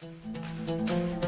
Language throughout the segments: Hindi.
Música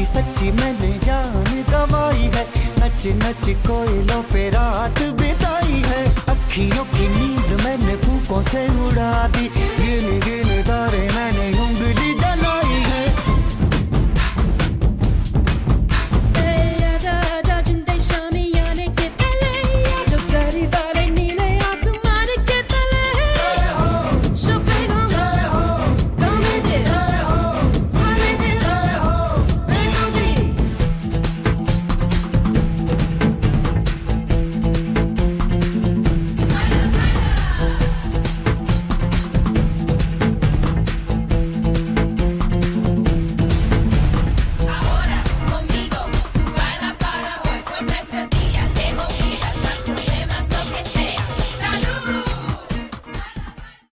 रत्ती सच्ची मैंने जान गवाई है। नच नच कोयलों पे रात बिताई है। अखियों की नींद मैंने फूकों से उड़ा दी। गिन गिन तारे